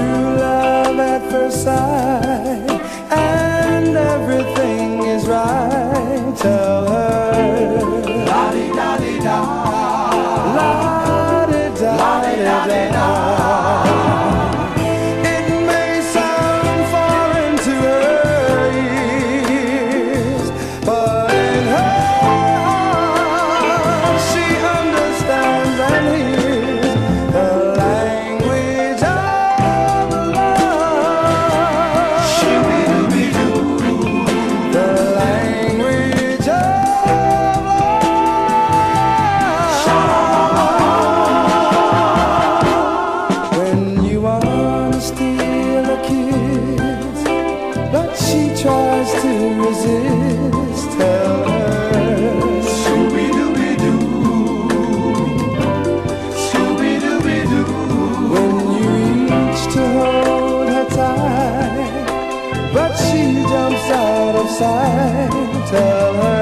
true love at first sight and everything is right, tell her. La di da di da. La di da di da. Resist, tell her. Scooby Dooby Doo. Scooby Dooby Doo. When you reach to hold her tight, but she jumps out of sight, tell her.